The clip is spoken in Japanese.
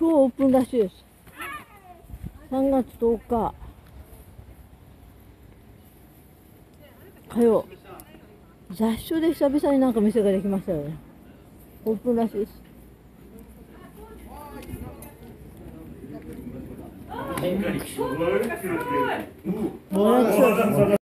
今日オープンらしいです。3月10日。火曜。雑所で久々になんか店ができましたよね。オープンらしいです。金貨にすごい。もらう